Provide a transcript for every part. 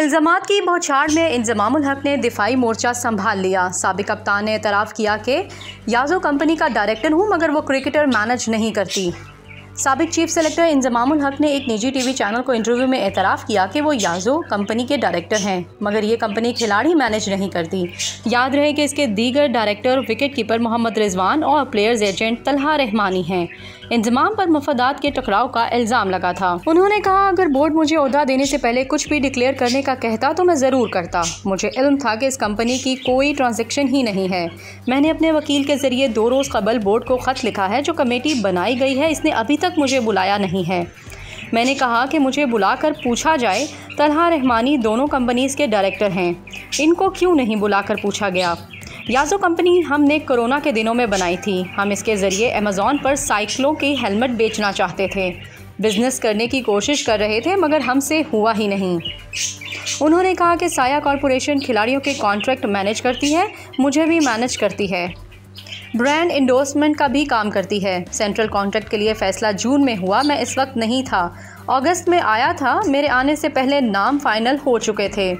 इल्ज़ाम की बौछार में इंजमाम हक ने दिफाई मोर्चा संभाल लिया। सबक कप्तान ने एतराफ़ किया कि याजो कंपनी का डायरेक्टर हूँ, मगर वो क्रिकेटर मैनेज नहीं करती। सबक चीफ सेलेक्टर इंजमाम हक ने एक निजी टीवी चैनल को इंटरव्यू में एतराफ़ किया कि वो याजो कंपनी के डायरेक्टर हैं, मगर ये कंपनी खिलाड़ी मैनेज नहीं करती। याद रहे कि इसके दीगर director wicket keeper Mohammad Rizwan और प्लेयर्स एजेंट तलहा रहमानी हैं। इंजमाम पर मफादात के टकराव का इल्ज़ाम लगा था। उन्होंने कहा, अगर बोर्ड मुझे अहदा देने से पहले कुछ भी डिक्लेयर करने का कहता तो मैं ज़रूर करता। मुझे इल्म था कि इस कंपनी की कोई ट्रांजेक्शन ही नहीं है। मैंने अपने वकील के ज़रिए दो रोज़ कबल बोर्ड को ख़त लिखा है, जो कमेटी बनाई गई है, इसने अभी तक मुझे बुलाया नहीं है। मैंने कहा कि मुझे बुलाकर पूछा जाए तलहा रहमानी दोनों कंपनीज़ के डायरेक्टर हैं। इनको क्यों नहीं बुलाकर पूछा गया? याजो कंपनी हमने कोरोना के दिनों में बनाई थी। हम इसके ज़रिए अमेज़ोन पर साइकिलों की हेलमेट बेचना चाहते थे। बिज़नेस करने की कोशिश कर रहे थे, मगर हमसे हुआ ही नहीं। उन्होंने कहा कि साया कॉरपोरेशन खिलाड़ियों के कॉन्ट्रैक्ट मैनेज करती है, मुझे भी मैनेज करती है। ब्रांड इंडोर्समेंट का भी काम करती है। सेंट्रल कॉन्ट्रैक्ट के लिए फ़ैसला जून में हुआ, मैं इस वक्त नहीं था। अगस्त में आया था, मेरे आने से पहले नाम फाइनल हो चुके थे।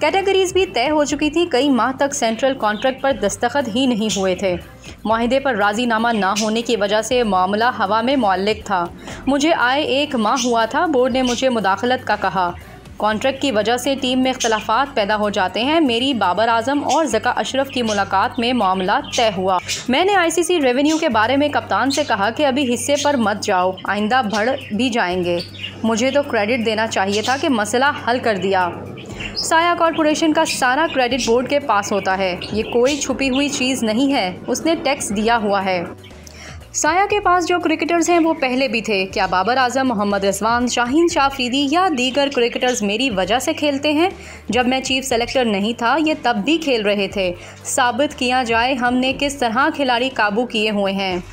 कैटेगरीज भी तय हो चुकी थी, कई माह तक सेंट्रल कॉन्ट्रैक्ट पर दस्तखत ही नहीं हुए थे। माहदे पर राजीनामा ना होने की वजह से मामला हवा में मौलिक था। मुझे आए एक माह हुआ था, बोर्ड ने मुझे मुदाखलत का कहा। कॉन्ट्रैक्ट की वजह से टीम में इख्तलाफात पैदा हो जाते हैं। मेरी बाबर आज़म और जका अशरफ की मुलाकात में मामला तय हुआ। मैंने आईसीसी रेवेन्यू के बारे में कप्तान से कहा कि अभी हिस्से पर मत जाओ, आइंदा बढ़ भी जाएँगे। मुझे तो क्रेडिट देना चाहिए था कि मसला हल कर दिया। साया कॉरपोरेशन का सारा क्रेडिट बोर्ड के पास होता है। ये कोई छुपी हुई चीज़ नहीं है। उसने टैक्स दिया हुआ है। साया के पास जो क्रिकेटर्स हैं, वो पहले भी थे। क्या बाबर आज़म, मोहम्मद रिजवान, शाहीन शाफरीदी या दीगर क्रिकेटर्स मेरी वजह से खेलते हैं? जब मैं चीफ सेलेक्टर नहीं था, ये तब भी खेल रहे थे। साबित किया जाए, हमने किस तरह खिलाड़ी काबू किए हुए हैं।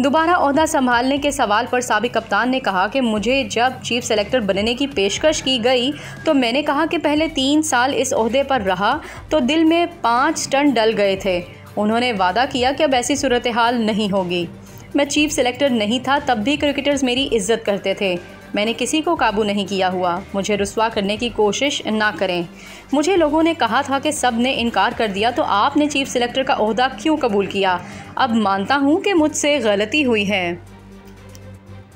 दोबारा अहदा संभालने के सवाल पर सबक कप्तान ने कहा कि मुझे जब चीफ सेलेक्टर बनने की पेशकश की गई तो मैंने कहा कि पहले तीन साल इस अहदे पर रहा तो दिल में पाँच टन डल गए थे। उन्होंने वादा किया कि अब ऐसी सूरत हाल नहीं होगी। मैं चीफ सेलेक्टर नहीं था, तब भी क्रिकेटर्स मेरी इज़्ज़त करते थे। मैंने किसी को काबू नहीं किया हुआ। मुझे रसवा करने की कोशिश ना करें। मुझे लोगों ने कहा था कि सबने इनकार कर दिया तो आपने चीफ सेलेक्टर का अहदा क्यों कबूल किया? अब मानता हूँ कि मुझसे गलती हुई है।